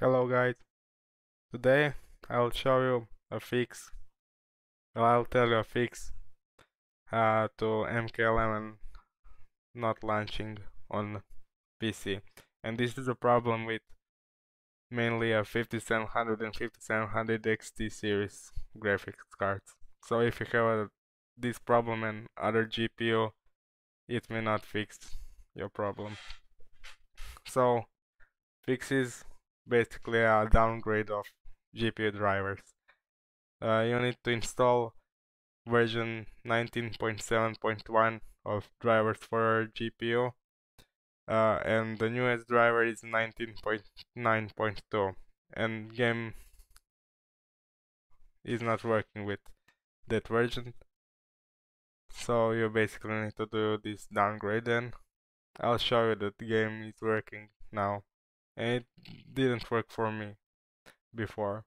Hello guys, today I'll show you a fix, well, I'll tell you a fix uh, to MK11 not launching on PC and this is a problem with mainly a 5700 and 5700 XT series graphics cards. So if you have a, this problem and other GPU, it may not fix your problem. So fixes basically a downgrade of GPU drivers. Uh, you need to install version 19.7.1 of drivers for GPU uh, and the newest driver is 19.9.2 and game is not working with that version. So you basically need to do this downgrade and I'll show you that the game is working now and it didn't work for me before.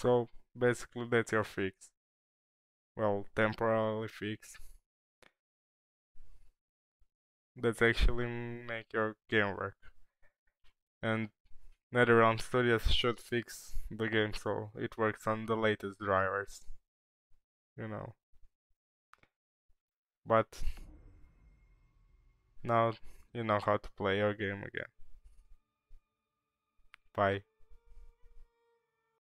So basically that's your fix. Well, temporarily fix. That's actually make your game work. And NetherRealm Studios should fix the game so it works on the latest drivers. You know. But now you know how to play your game again. Bye.